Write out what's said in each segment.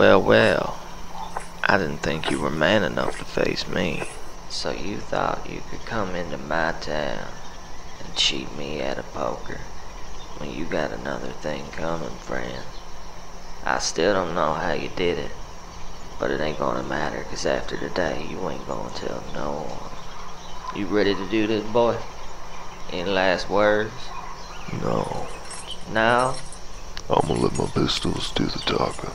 Well, well, I didn't think you were man enough to face me. So you thought you could come into my town and cheat me at a poker when you got another thing coming, friend. I still don't know how you did it, but it ain't gonna matter, cause after today you ain't gonna tell no one. You ready to do this, boy? Any last words? No, No? I'm gonna let my pistols do the talking.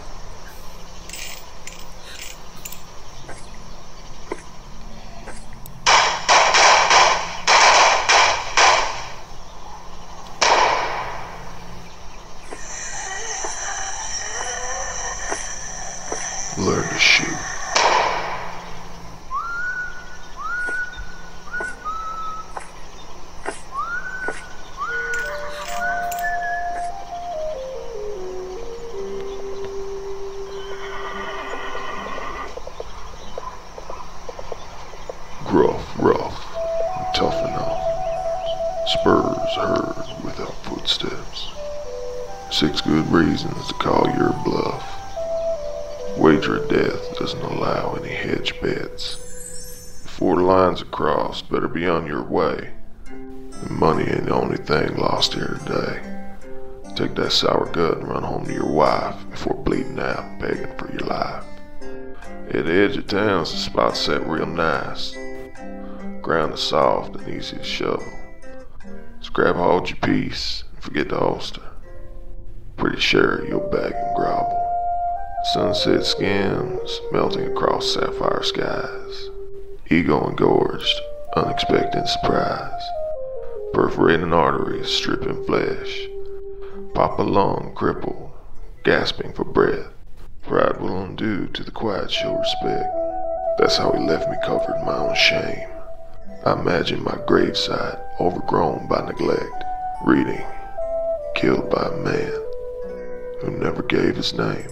Learn to shoot. Gruff, rough, and tough enough. Spurs heard without footsteps. Six good reasons to call your bluff. Wager death doesn't allow any hedge bets. The lines are crossed, better be on your way. And money ain't the only thing lost here today. Take that sour gut and run home to your wife before bleeding out begging for your life. At the edge of town's the spot set real nice. Ground is soft and easy to shovel. Just grab hold your piece and forget the holster. Pretty sure you'll beg and grovel. Sunset skims melting across sapphire skies. Ego engorged, unexpected surprise. Perforating arteries, stripping flesh. Papa lung crippled, gasping for breath. Pride will undo to the quiet show respect. That's how he left me covered in my own shame. I imagine my gravesite overgrown by neglect, reading, killed by a man who never gave his name.